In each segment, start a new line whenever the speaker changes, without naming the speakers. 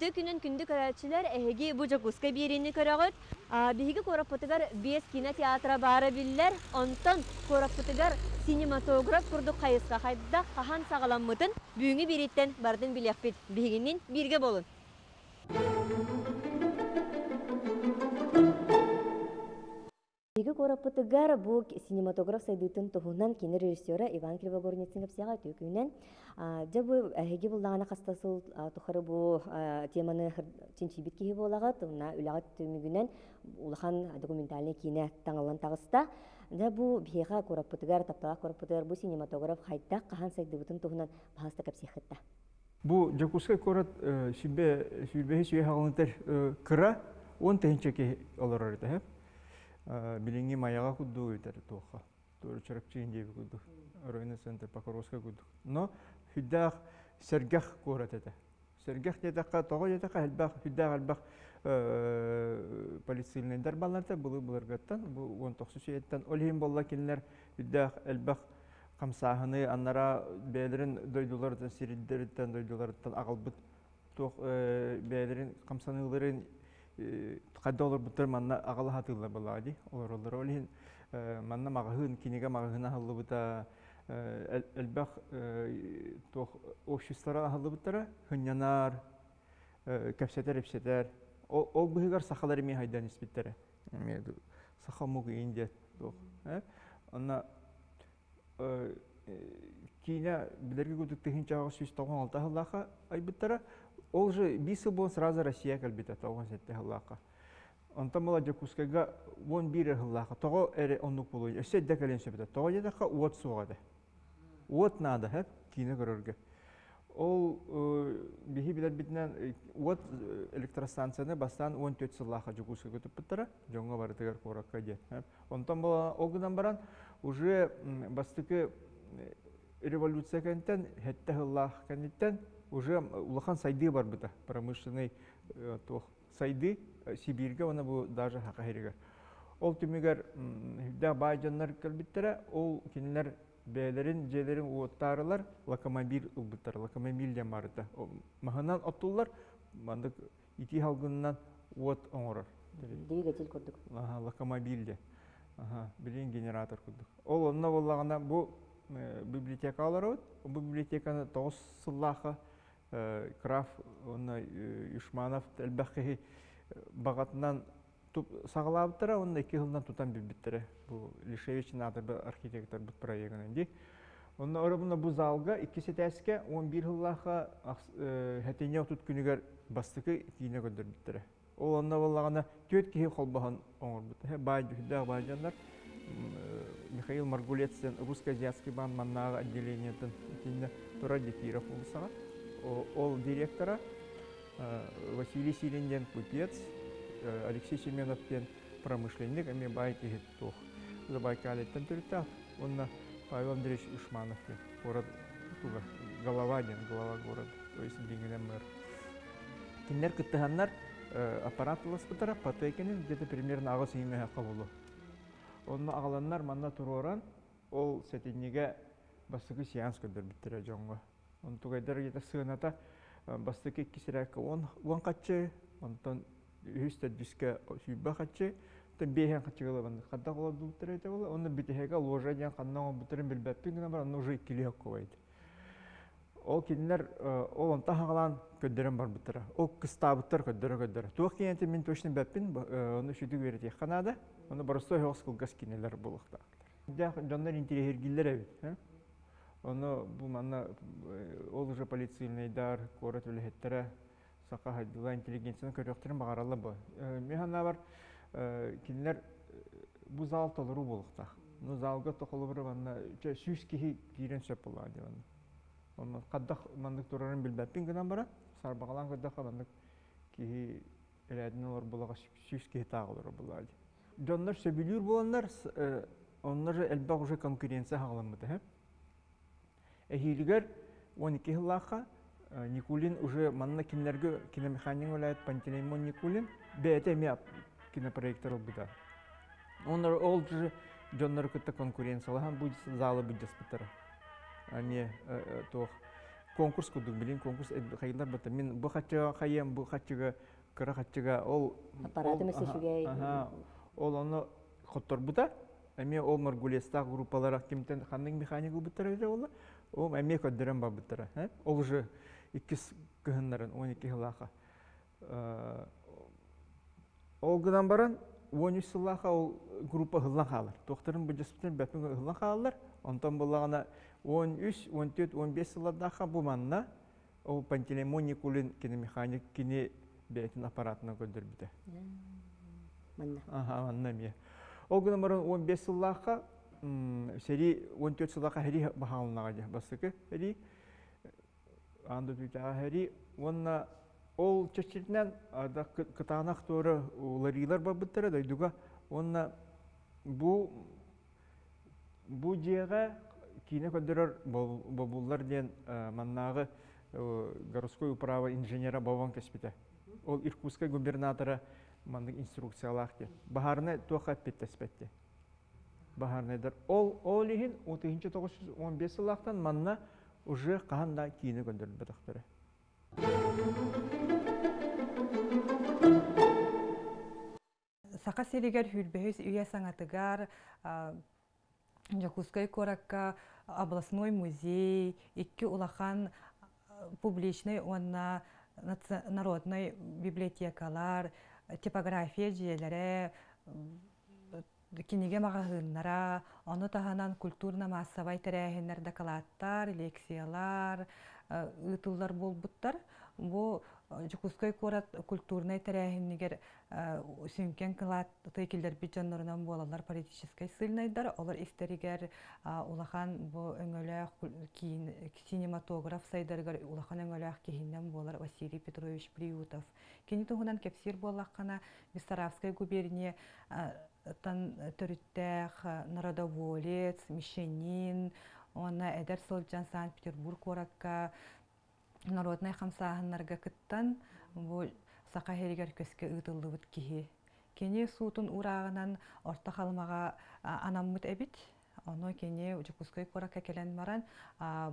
Үтө күнен күнді көрәтчілер әхеги бұ жакуска берені көрәғыт. Биһиги кораппытыгар биес кинотеатра бары биллер. Онтон кораппытыгар синематограф курдук кайыска хайда кахан сагаламмытын бүгүнгү бириттен бардын билekпит. Бигинин бирге болун. Биги кораппытыгар бу синематограф сайдытын тухунан кино режиссера Иван Кривогорницын кепсияга төкүнен жа бу әһеги буллагана хастасыл тухары бу теманы чинчибит киһи болагат уна үлагат төмүгүнен улахан документальный кино таңалан тагыста. Да бу биһига кораппытыгар таптала кораппытыгар бу синематограф хайта кахан сайдыбытын тухунан баста кепсияхытта
Бу Жакускай корат сибе сибе сибе хагынтер кыра он тенчеке олорор билинги маяга кудду итер тоха. Тор чаракчин дебе кудду. Ройна центр Покровска кудду. Но хүддах сергах корат это. Сергах дедакка того дедакка хелбах хүддах албах полицейнендер балларда булы булыргаттан бу он токсу сүйеттен олхим болла кинлер хүддах албах камсаһыны аннара бәлерин дойдулардан сириддерден дойдулардан агалбыт тох бәлерин камсаныйларын кадда олар буттар манна агала хатылла балади олар олар олин манна магахын кинеге магахына халлы бута элбах тох обществора халлы буттара хынянар кепсетер эпсетер ол быгар сахалары ми хайдан испиттере саха мугы инде тох анна кине билерге күдік тегін жағы сүйіс тоғын хыллақа айбыттара ол же бис жыл болын сразу россия кәлбеті тоғын сәтті хыллақа онтан бола жакускага он бир хыллақа тоғы әрі оннук болу өсе дәкәлен сөбіті тоғы жедаққа уот суғады уот нады хэп кине көрөргө ол бихи билер битнен уот электростанцияны бастан он төрт сыллақа жакуска көтіп біттара жоңға барытыгар онтан бола огынан баран уже бастыкы революция уже улахан сайды бар быта промышленный тох. Сайды сибирге оны бу даже хакахиригер ол түмүгер да байжаннар келбиттере ол кинилер бээлерин желерин уоттарылар локомобиль ылбыттар локомобиль де марыта маханан оттулар мандык ити халгыннан уот оңорор
Двигатель курдук.
локомобиль де билин генератор курдук ол онна боллагана бу библиотекалар вот бу библиотеканы тоғыз сыллаха краф оны юшманов элбахи багатынан сагалабыттара оны эки жылдан тутан бибиттере бу лишевич надыр бу архитектор бу проектын ди. Онна орабуна бу залга икки сетеске он бир жыллаха хетене отут күнүгер бастыкы кийне көндөрбүттере ол онна боллагана төт кихи холбахан оңорбут бай да байжандар Михаил Маргулецен, русско-азиатский бан маннағы отделениятын итинне Тура Дефиров улысаға. Ол директора Василий Силинден пупец, Алексей Семенов пен промышленник, ами бай тегет тох. Забайкалеттен түртті, онна Павел Андреевич Ушманов пен город туга голова ден, голова города, то есть биңгенен мэр. Кинлер кыттыханнар аппарат уласпытара, патекенин где-то примерно ағыз үйме хаққа болу. Онна ағаланнар манна туроран, ол сетинеге бастығы сеанс көндір біттірі. Он тугайдар ета сығыната бастығы кисірәкі он қатчы, онтан үсті дүске сүйбі қатчы, тен бейхен қатчы ғылы банды. Қадда қола бұлттыр әйті болы, оны бітіхеге ложа ден қаннан он бұттырын білбәппен гына бар, оны уже хақ қойды. Ол кенілер, ол онта хағалан көддерін бар бұттыра. Ол қыста бұттыр көддері көддері. Туақ кенеті мен точно бәппен, оны шүді көреді қанады, оны барыстой хоғыз қылғас кенелер болықта. Жондар интерегергілер әбет. Оны бұл манна ол уже полицейнайдар, корот өліхеттері, сақа хайдыла интеллигенцияны көріқтерін бағаралы бұл. Механна бар, кенелер бұл зал толыру болықта. Ну залга тоқылы бір манна сүйіс кехи кирен сөп болады. Оны қаддақ мандық тұрарын білбәппен гынан бара, сарбағалан қаддаққа мандық кехи әләдін олар бұлаға сүйіс кехи тағылыр болады. Жондар сөбілер боландар, onlar elbaq уже конкуренция хағаламыды. Эхилигер 12 жыллақа Никулин уже манна кинлерге киномеханик олайт Пантелеймон Никулин бәйті ме кинопроекттер бұда. Onlar ол же жондар күтті конкуренциялахан бұл залы бұддес бұттары. Ане тоқ конкурс кудук билин конкурс хайылар бата мен бу хатчыга хайем бу хатчыга кыра хатчыга ол
Аппараты
ол-
мәсе
аха,
шүгәй.
аха, ол оны хоттор бута эме ол маргулеста группалар кимтен ханның механик буттара же ол ол эме көддөрөн ба буттара ол уже иккис кыһыннарын 12 хылаха ол гынан баран 13 сылаха ол группа хыллан халар тохтарын быжыспытын бәпин хыллан халар онтон булагана 13 14 15 сылладаха бу манна ол пантелеймоникулин кини механик кини бәйтин аппаратына көддөрбүтэ
Манна.
Ага, манна мия. Ол гына баран 15 сыллаха, сери 14 сыллаха хери бахалнага жа басыкы. Хери анды түтәгә хери онна ол чечирнен ада кытанак торы уларилар бабыттара дайдуга онна бу бу жега кине көдөрөр бабуллар ден маннагы городской управа инженера бабан кеспите. Ол Иркутской губернатора мандык инструкциялах те. Бахарны туха петтеспетте. Бахарныдар. Ол ол ихин 1915 сылақтан манна уже қанда киіні көндірін бітіқтірі.
Сақа серигер хүрбэхис үйе саңатыгар Жакускай коракка областной музей, икки улахан публичный, онна народный библиотекалар, типография жиелері, кинеге мағағыннара, оны таханан культурна массовай тәрәхінлер докалаттар, лекциялар, ытыллар болбуттар. Бу Жукускай корат культурный тәрәхіннегер сүнкен кылат тыйкилдер биджаннарынан болалар политической сылнайдар. Олар истеригер улахан бу өңөлөк кинематограф сайдаргар улахан өңөлөк кихиннен болар Василий Петрович Приютов. Кени туһунан кепсир боллаккана Бессарабская губерния тан төрүттәх народоволец, мишенин, она эдер Солжан Санкт-Петербург оракка народный хамсаһыннарга кыттан бу сака херигер көскө ытылдыбыт киһи. Кене суутун ураагынан орта халмага анаммыт эбит. Оно кене жукускай коракка келен маран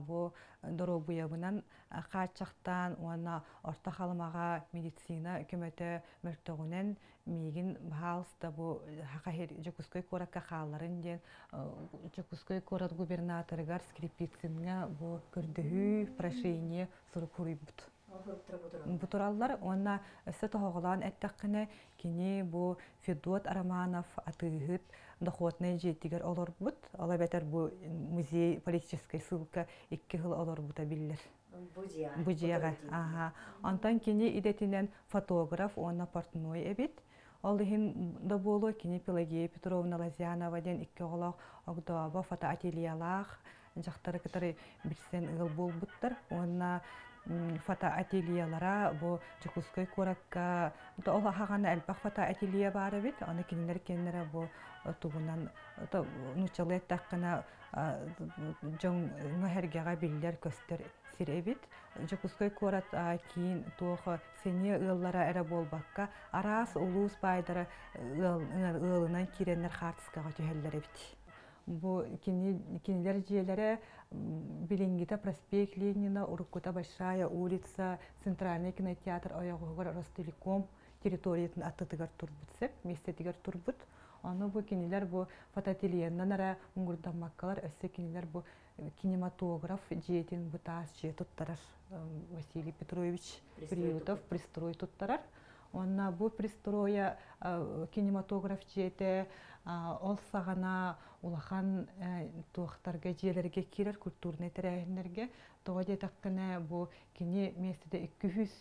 бу доробуябынан качактан уана орта халмага медицина көмөтө мөлтөгүнен мигин баалста бу хакахер жукускай коракка хааларын ден жукускай корат губернаторыгар скрипицинга бу көрдөһүү прошение сурукурубут. Бутураллар онна өссө тоһоголаан эттаккыны кини бу Федот Араманов атыыһыт доходный жетигер олорбут. Ола бетер бу музей политической ссылка икки хыл олорбута биллер. Бужияга. Ага. Антан кини идетинен фотограф, онна портной эбит. Дихин да болу кини Пелагея Петровна Лазянова ден икки оголох огдоба фотоательялах жактары кытары билсен ыл болбуттар. Онна фотоательялара бу Чекускай коракка то ол хагана элбах фотоателья бары бит. Аны кинилер кеннере бу тугунан нучалет таккана жон мөхергега биллер көстер сиребит. Жокускай корат кийин туоха сене ыллара эре болбакка арас улус байдара ылынан киреннер хартыскага төһөллөр бит. Бу кинилер жиелере Белингита проспект Ленина, Урукута Большая улица, Центральный кинотеатр, Оягугар, Ростелеком территориятын аттытыгар турбут месте тигер турбут. Аны бу кинилер бу фотоательеннан ара уңгурдамаккалар, өссө кинилер бу кинематограф жиетин бу таас туттарар Василий Петрович Приютов пристрой туттарар. Онна бу пристроя кинематограф жиете ол сағана улахан туақтарға жиелерге кирер культурный тәрәһиннерге тоға детаққыны бу кини местеде 200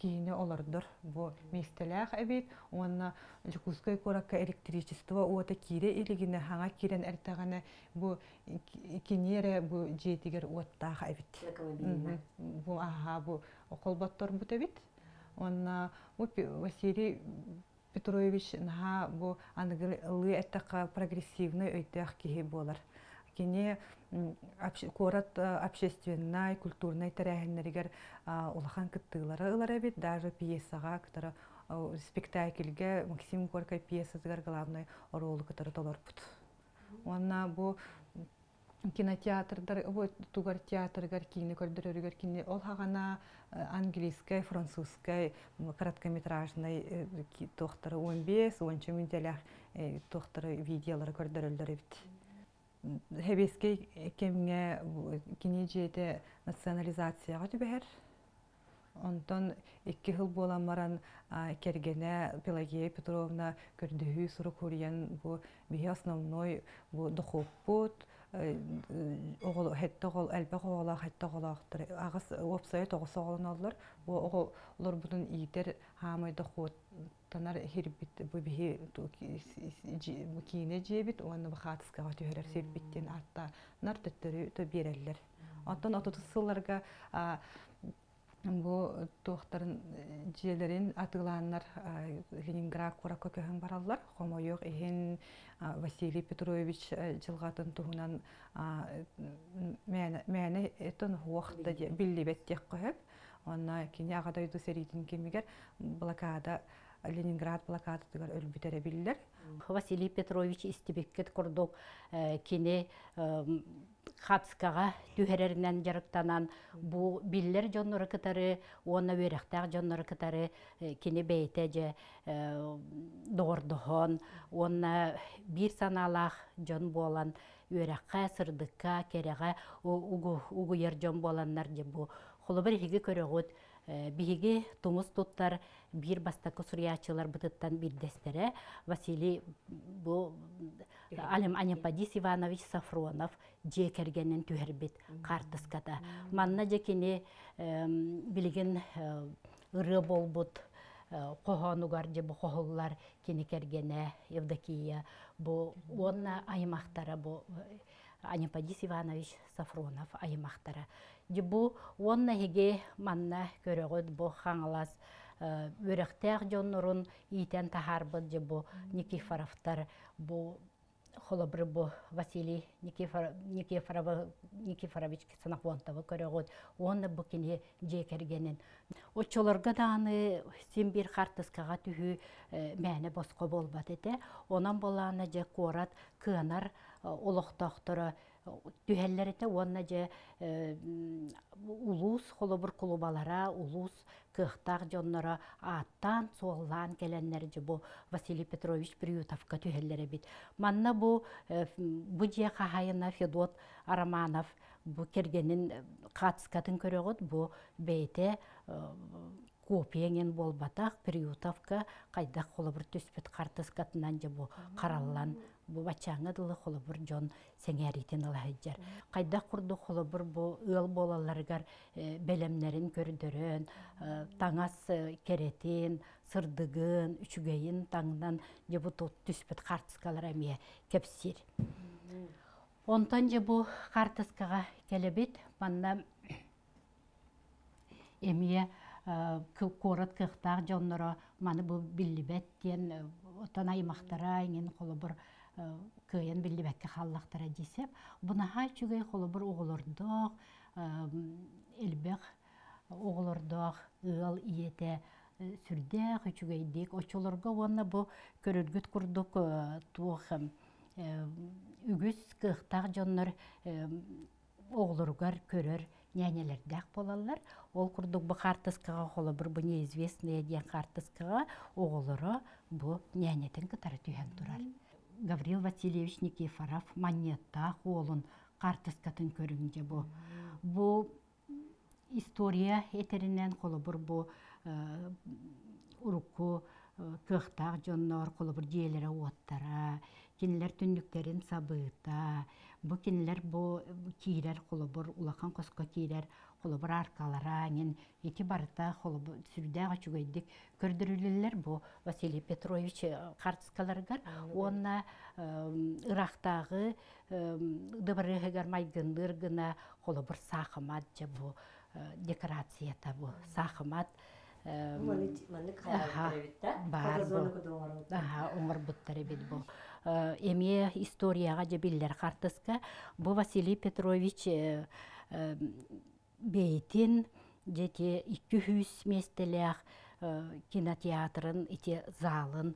кийини олордор бу местелях эбит. Онна жукускай коракка электричество уота кире илигине хаңа кирен эртаганы бу кинере бу жетигер уоттаха эбит. Бу аха бу околбаттор бут эбит. Онна бу Василий Петрович наха бу аны эттака прогрессивный өйтәк киһи болар. Кини корат общественный, культурный тәрәһеннәргәр улахан кыттылары ылар бит, даже пьесага кытары спектакльге Максим Горький пьесасыгар главный роль толар бут. Онна бу кинотеатрдар бу тугар театргар кини көрдөрөрүгөр кини ол хагана английский французский м, короткометражный э, тохтары 15-10 минуттелах тохтары видеолары көрдөрөлдөр бит хебеске кемге кини жете национализацияга түбәр Онтон икки хыл буоламаран а, кергене Пелагея Петровна көрдөһүү суру курьян бу биһи основной бу дохоппут огол хетте огол элбе огола хетте оголаактыр агыс вебсайт тогус оголун аллар бу огол олар бутун иитер хаамай дохот танар хирбит бу биһи ту- ки- с- с- жи- бу кийине жиэбит уонна бу хаатыскага түһэрэр сирбиттен арта нар төттөрү тө биэреллер онтон отутуссылларга Бу туохтарын жиэлерин атылааннар Ленинград куракка көһөн бараллар. Хомойок ихин а, Василий Петрович жылгатын туһунан мәне этон хуахта биллибет тек көһөп. Онна кини агадайды серитин кемигер блокада Ленинград блокада тыгар өлбүтере биллер.
Василий Петрович истибеккет курдук э, кини хатскага түһэреринен жарыктанан бу биллер жоннору кытары уонна үөрехтаах жоннору кытары э, кини бейте же э, доордохон уонна бир санаалаах жон буолан үөрехка сырдыкка кереге угуйар жон буоланнар же бу. Холобар хиги көрөгөт биһиги тумус туттар бир бастакы сурьячылар бытыттан билдестере Василий бу Алим Анипадис Иванович Сафронов же кергенен түһербит картыската. Манна же кини эм, билген э, ыры болбут э, кохонугар же бу кохоллар кини кергене Евдокия. Бу онна аймактара бу э, Анипадис Иванович Сафронов аймактара. Же бу онна хеге манна көрөгөт бу хаңалас өрөктәк жоннорун иитен тахарбыт же бу Никифоровтар бу холобры бу Василий Никифор- Никифоров- Никифорович Санахвонтовы көрөгөт онны бу кини же кергенин. Очолорга дааны син бир хартыскага түһү э, мәне боско болбат эте. Онан болаана же корат кыанар олохтоохторо түһэллерите онна же улус холобур кулубалара улус кыхтак жоннора аттан суоллаан келеннер же бу Василий Петрович Приютовка түһэллере бит. Манна бу бу же хахайына Федот Араманов бу кергенин катыскатын көрөгөт бу бейте копиянген болбатах Приютовка кайдак холобур түспүт картыскатынан же бу караллан бу бачаңы дылы холобур жон сеңеритин ылахыджар. Кайдак курду холобур бу ыл болаларгар э, белемнерин көрдөрөн, э, таңас э, керетин, сырдыгын, үчүгейин таңынан же бу ту- түспүт картыскалар эмие кепсир. Онтан же бу картыскага келебит, манна эмие корот кыхтаах жонноро маны бу биллибет диэн э, отон аймактара ingen холобур кыйын биллибекке халлактара дисеп бунаха чүгей холобур оголордоох элбек оголордоох ыал иете э, сүрдээх үчүгейдик очолорго уонна бу көрөлгүт курдук э, туох эм, э, үгүс кыхтаах жоннор э, оғлыргар көрөр нянелердәк болалар. Ол курдук бу картыскага холы бір бу неизвестные диен картыскага оғлыры бу нянетен кытары түйен турар. Гаврил Васильевич Никифоров манетта олын картыскатын көрүнже бу. Бу история этеринен холы бір бу э, уруку кыхтаак жоннор колобур жээлере уоттара кинилер түндүктерин сабыыта бу кинилер бу киирер холобур улахан коско киирер холобур аркалара анин ити барыта холобур сүрдээх ачугайдык көрдөрүлелер бу Василий Петрович картыскаларгар онна ырактагы дыбырыгар майгындыр гына холобур сахымат же бу э, декорацията бу сахымат бар бу. Аха, умар буттары бит бу. Э, Эме историяга же биллер картыска. Бу Василий Петрович э, э, бейтин жете 200 местелях кинотеатрын ити залын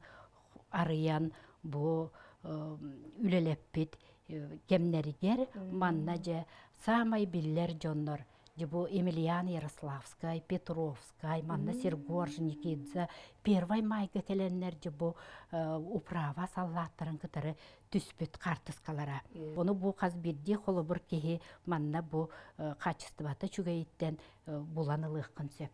арыян бу э, үлелеппит э, кемнеригер манна же самай биллер жоннор же бу Емельян Ярославскай, Петровскай, манна Сергоржникидзе, первай майга келеннер э, управа саллаттарын кытары түспүт картыскалара. Оны бу каз бирди холобур кеһи манна бу э, качествата чүгейттен э, буланылык концеп.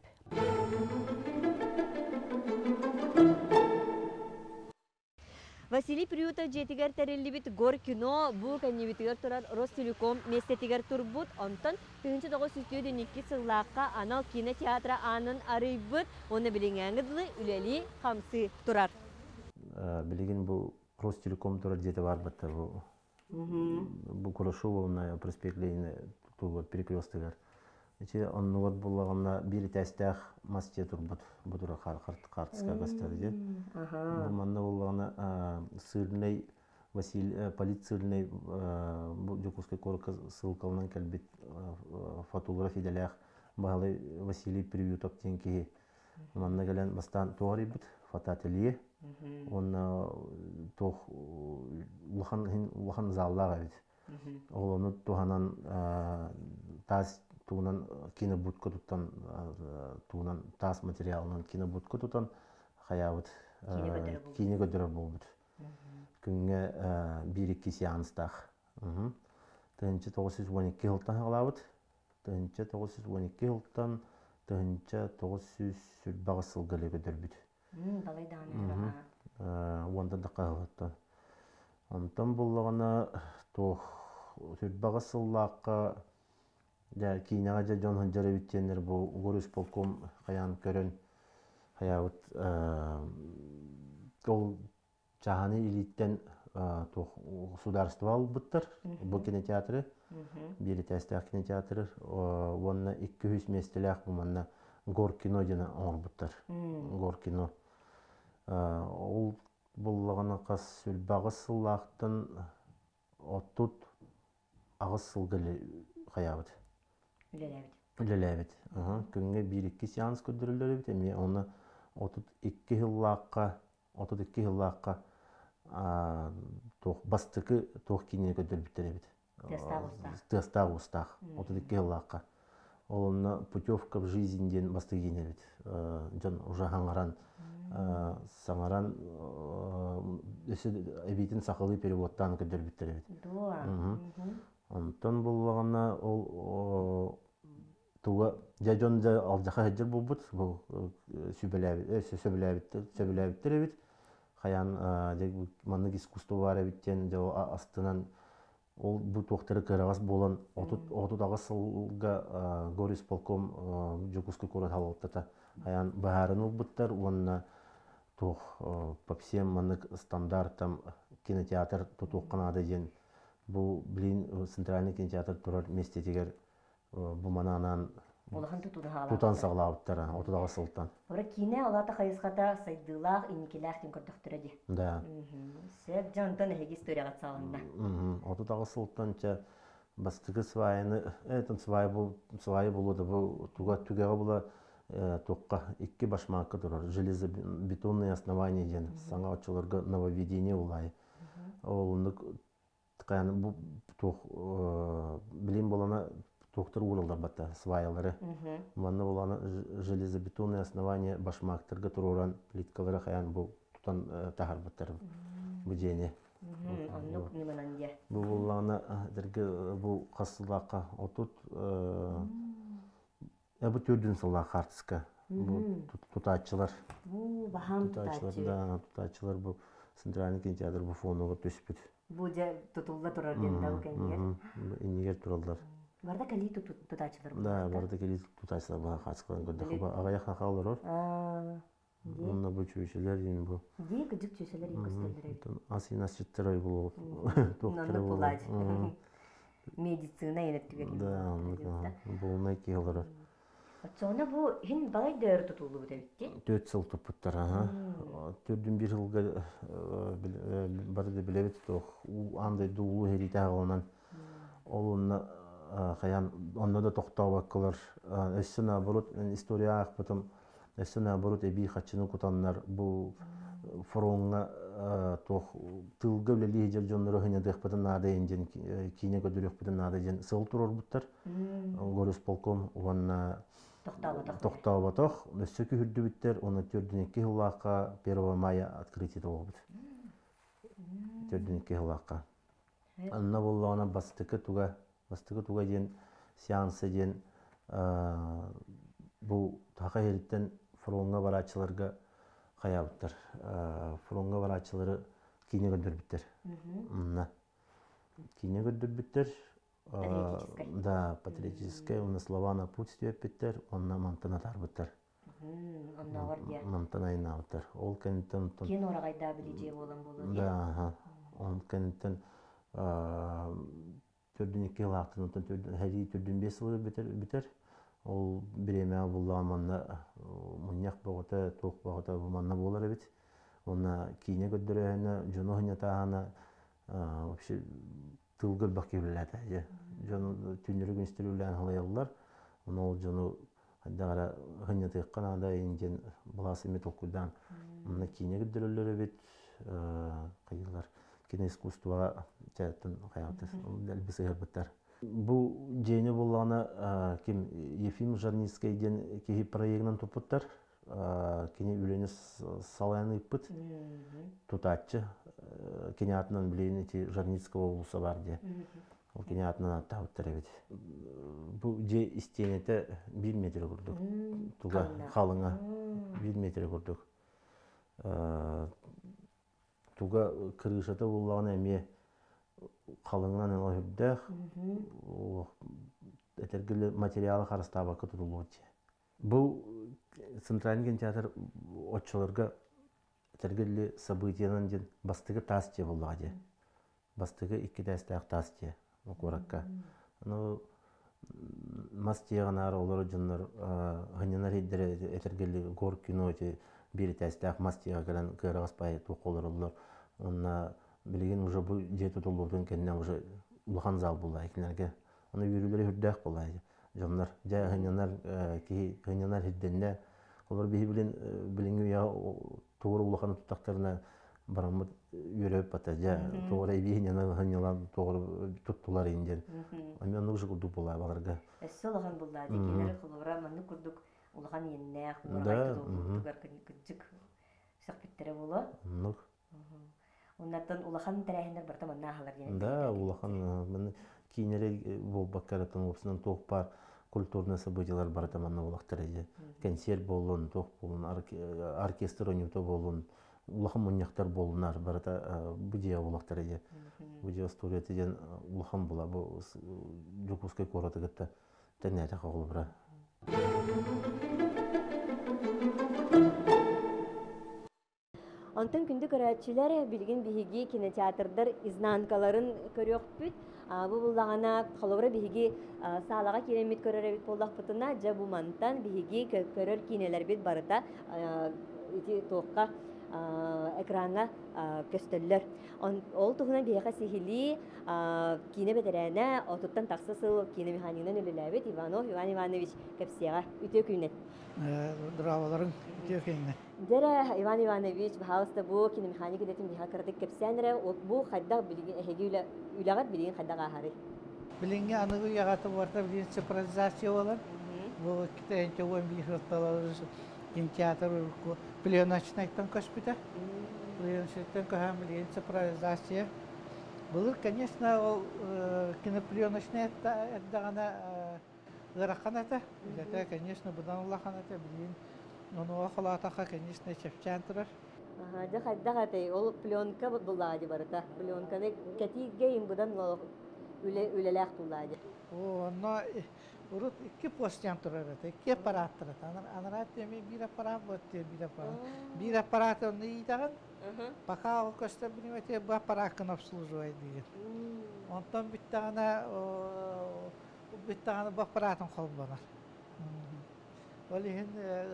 Василий Приютов жетигер тереллибит гор кино бу каннибитигер турар Ростелеком местетигер турбут онтон тыгынчы тогыз сүстүйден икки сыллаакка анал кинотеатра анын арыйбыт оны билиңәңидлы үлели хамсы турар.
билигин бу Ростелеком турар жете барбытта бу бу Курашуловна проспектлене тулгот перекрестыгар. Эти оннугот буллаганна бир тәстәх масте турбут бу тура картыска гастар ди. Бу манна буллагана сырный Василий полицийный бу Жукускай корка ссылкалынан келбит фотография делях балы Василий Приютов тенки манна gelен бастан тугары бит фотоателье. Он тох улхан улхан заллага бит. Ол оны туханан тас туунан кинобутка туттан туунан тас материалынан кинобутка тутан хаябыт кине көдөрөр болбут. күнгө бир икки сеанстах. Тыгынчы тогуз жүз он эки жылтан калабыт тыгынчы тогуз жүз он эки жылтан тыгынчы тогуз жүз сүрбагы сылгылы көдөрбүт онда да кагыттан онтон буллагана тох сүрбагы сыллаакка да кинега жа жон хонжары биттенер бу горус полком каян көрөн. Хаябыт ол жаһаны илиттен государство албыттар бу кинотеатры. Бири тестах кинотеатры. Онна икки жүз местелях бу манна гор кино жана оңорбуттар гор кино. Ол буллагана кас сүлбагы сыллаактын оттут агыс сылгылы хаябыт
Үлеләбит.
үлеләбит күнгө бир икки сеанс көдүрүлөр бит. Эми оны отут икки жыллаакка отут икки жыллаакка туох бастыкы туох кине көдүрбүттер бит.
Тестагы устах.
тестагы устах отут икки жыллаакка ол онна путевка в жизнь ден бастыгы кине бит жон уже хаңаран саңаран өсө эбитин сакылы переводтан көдүрбүттер бит.
Дуа.
Онтон буллагана ол туга жажон жа алжаха хаджыр булбут бу сүбеләбит сөбеләбит сөбеләбиттер бит хаян маннык искусство бар биттен жа астынан ол бу тохтары кырагас болан отут агасылга горис полком жукускай курат халыктата хаян баарын улбуттар онна тух по всем маннык стандартам кинотеатр тутукканады ден. Бу блин центральный кинотеатр турар вместе тигер бу мананан
Улахан тутуды хала.
тутан саглаабыттара отудага сылтан.
Ора кине алата хайыската сайдылах иникелах тин көрдөктөрөди.
да.
Сеп жантан эги историяга салында.
отудага сылтанча бастыгы свайыны этен свай бул свайы болууда бу туга түгеге була токка икки башмакка турар. Железобетонные основания ден саңа очолорго нововведение олундук каян бу тух билим болана тухтар уралдар бата сваялары манна болана железобетонные основания башмактарга туруран плиткалары хаян бу тутан тахарбаттар бу дене
Аннук ниманан дия.
бу буллана дерге бу касылакка отут бу төрдүн сылла картыска бу тутаачылар.
Бу бахам
тутаачылар
тутачы.
да тутаачылар бу центральный кинотеатр бу фонуга төспүт
Бу же тутулла турар ден дау кенгер.
инигер туралдар
Барда кали тутачылар.
да барды кели тутаачылар бага катышкан көрдүк ага жакка калдыр
А,
мына бу чүбүчүлөр ден бу
ди кыжык чөсөлөр икөстөлөр.
асы насчеттер бул
Нанны булач. Медицина енеттигер.
да бул найки кылдырар
Отсона бу хин балай дөр тутулу бу дебитти.
төрт сыл туппуттар ага төрдүн бир жылга барды билебит тох. Андай дуулу херите агылынан олунна хаян онно да токтообаккылар өссө наоборот история акпытым өссө наоборот эби хачыны кутаннар. Бу тох тылга жоннору кине сыл турор буттар. Горус полком уанна
Тохтаабатах.
токтообатох өссө күһүрдүбүттер уну төрдүнүкки хылаакка 1 мая открытие тообут төрдүнүкки хылаакка анна боллоона бастыкы туга бастыкы туга диэн сеансы диэн бу таха хериттен фронга бараачыларга каябыттар фронга бараачылары кине көндөрбүттер Мна. кине көндөрбүттер
Патриотической.
да патриотическая уна слова на путь стүйөппиттер онна мантана тарбыттар
Онногор дия.
мантана айнаабыттар ол кенттен
Кен орагайда билижээ болон болу.
Да. Он кенттен төрдүн эки лаактын отон төрдүн бес битер битер. Ол биреме булла манна муньяк богота тук богота манна болар бит. Онна кине көддөрөһөнө жоно хынятаана вообще тылгыр бакыйлата же. Жоно түнүрү гүнстүрүлән халаяллар. Оны ол жоно Хаддагара хынняты канада инжен баласы метокудан. Мына кине көддөрөлөр бит кыйылар кино искусство чаяттан хаятыр элбисе хербеттер бу жени булланы ким Ефим Жарницкий ден проектнан тупуттар кине үлени салаяны иппыт тутачы кине атынан билейин эти Жарницкого болса бар де ол кине атынан аттабыттар эбит бу же истенете бир метр курдук туга халыңа бир метр курдук туга крышата буллаган эме калыңынан өйдөх этергиле материалы харыстаба кытылуучу бул центральный кинотеатр отчолорга этергиле событиянын жин бастыгы тас же буллага же бастыгы икки дастак тас же окуракка ну мас тияганар олар жыннар хынянар хиддер этергиле гор кино же бир тастак мас тияга келен кырагаспай туколор олар онна билеген уже бу же тутулурдун кеннен уже улахан зал була экинерге аны үйрүлөр хүрдөх була жоннор жа хынянар ки хынянар хидденне олар биһи билин билинги я тугур улахан тутактарына барамыт үйрөп бата жа тугур эби хыняна хынялан тугур туттулар инжен ами аны уже курдук була багырга
Эссе улахан булла дикелер кылыбыра манны курдук улахан
Да,
урагай
мгм.
тугар кыджык сакпиттере боло.
ну
Оннаттан улахан тәрәһендер барта манна халар.
Да, улахан мен кинере болбаккаратын опсынан тоқ бар. Культурный событиялар бар таманна улактар эже. Концерт болун, тоқ болун, орке- оркестр ойнуто болун, улахан муньяктар болунар барата будия улактар эже. Будия студия теден улахан була бу Жукускай кораты гытта тенете кагыл бара.
Онтон күндү көрәтчилер билген биһиги кинотеатрдар изнанкаларын көрөкпүт. А, Бу буллагана холовра биһиги саалага киремит көрөрөбүт боллакпытына жа бу мантан биһиги кө- көрөр кинелер бит барыта ити туокка а, экранга көстөллөр. Ол туһуна биэха сихили кине бетерәне отуттан таксысыл кине механикынан өлеләбит Иванов Иван Иванович кепсияга үтө күнен.
драваларын тиекеңне.
Дәрә Иван Иванович бахауста бу киномеханика детим биха кырдык кепсәнре от бу хадда билген эһеге үлә үләгат билген хадда гахары.
Билинге аныгы ягаты барта билин цифровизация болар. Бу китенче уен бихратталар кинотеатр пленочнайттан каспита. Пленочнайттан каһам билин цифровизация. Бұл, конечно, ол кинопленочный әддағана ырақаната. Билете, конечно, бұдан улаханата билин. Оны оқалатақа, конечно, чепчан тұрар.
Аха, да хадда гаты ол пленка булады барыта. Пленканы кәтигә ин будан ол үле үләләх тулады.
Онно урут iki postyan turarata, iki aparat turata. Anarat demi bir aparat bu te bir aparat. Bir aparат onu ийтаган, пока ол көстө билмете бу аппаратын обслуживать деген. Онтон биттагана биттагана бу аппаратын колбанар. Ол ин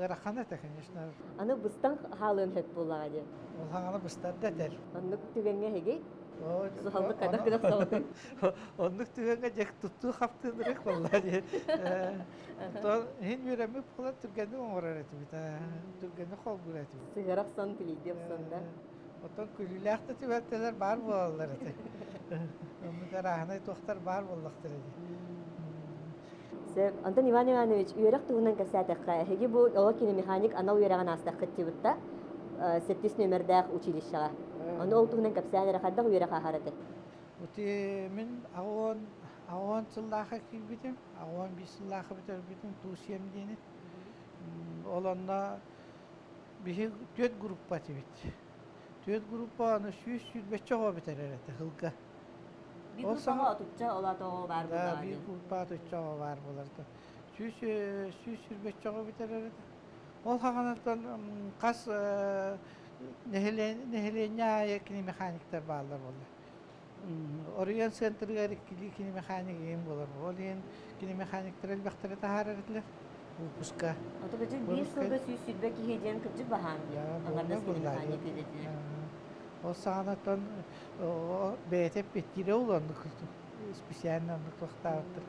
ыраханата, конечно.
Аны быстан халын хет булады.
Ол хаңаны быстар дәдер.
Аны түгәнгә һеге
О,
сухалды кадак кадак сау.
Оннук түгенге жек тутту хаптыдырык боллар. То хин биреме пула түргенде оңорар эти бита. Түргенде хол бурат.
Сыгырак сан килиде сонда.
Отон күлүләхтә тибәттеләр бар булалар ите. Онны карахны тохтар бар буллактыр иде.
Сеп, Антон Иван Иванович, үйерек туһунан кәсәтәккә, һеги бу механик анал үйереган астак кыттыбытта, септис нөмердәк училищега. Аны ол туһунан кәпсәләре хадда үйерек ахараты.
Ути мен агон агон сыллаха килбитим, агон бис сыллаха битер битим тусиям дине. Олонна бихи төт группа тибит. Төт группа аны сүз сүрбе чого битер эрете хылка. Саңа-
отучча ола тоҕо бар
Да,
булар.
бир группа чого бар буларда. Сүз сүз сүрбе чого битер эрете. Ол хаганаттан кас нехелен нехеленя кини механиктер баалар болду. Орион центрга кили кини механик ем болар. Ол ен кини механиктер
бир Аңарда механик.
Ол саганаттан бетеп беттире уланды кызды. Специально тохтааттыр.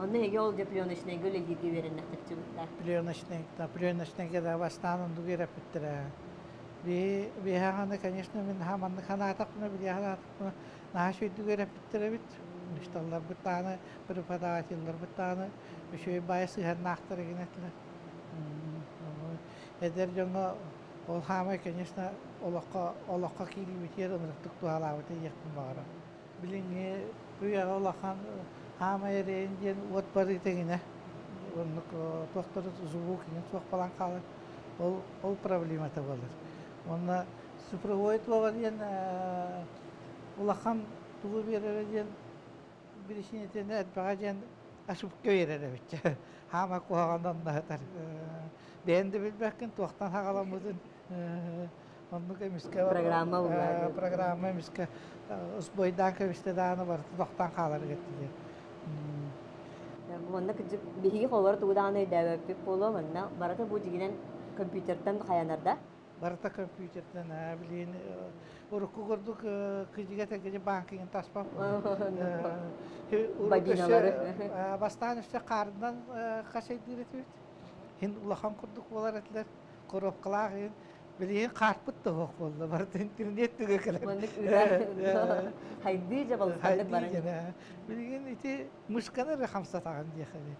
Онна heге ол же пленочный гөле гиги вереннек кычыбытта.
пленочный, да, пленочный дугера петра. Би би хана, конечно, мен хаман хана такна би хана такна нашу дугера петра бит. Ништаллар битаны, преподавательлар битаны, еще байсы ханахтар генетле. Эдер жонго ол хама, конечно, олоққа олоққа кили битер ынрыктык туалабыты якын бара. Билинге буяр олахан хама еренден от бары тегине. Оннук доктор звук не цох балан калы. Ол ол проблема та болар. Онна супроводит болған улахан тугу берерден биришинетен әтбаға жен ашып көйерер бит. Хама куагандан да тар. Бенде билбәккен тоқтан хагаламыдын. Оннук эмиске
Программа булар.
Программа эмиске усбойдан кебисте даны бар. Тоқтан халар геттилер.
Онна кыжы биһиги холор тугудааны өйдәбәппип боло манна барата бу жигинен компьютертан хаянарда.
Барта компьютерден билин урукку көрдүк кыжыга тегеже банкingen таспап. Бастан үсте кардан кашай диретибит. Хин улахан курдук болар этлер. Коробкалар билин карпыт да хок болду. Барта интернет түгө келер.
Маннык үрә. Хайды же бол хәллек баран.
Билген ити мышканы рахамса таган дияхали.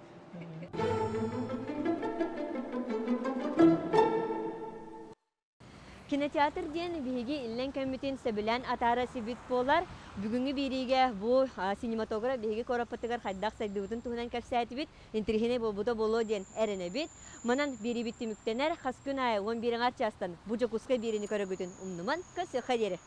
Кинотеатр диэн биһиги иллен көмүтин сөбүлән атара сибит болар. Бүгүнгү бириге бу синематограф биһиги кораппатыгар хайдак сайдыбытын туһунан кәпсәтибит. Интерхине болбута боло диэн эренебит. Манан бири битти мүктенер хаскүн ай 11 ңар частан бу жокуска бирини көрөгүтүн умнуман көсө хадери.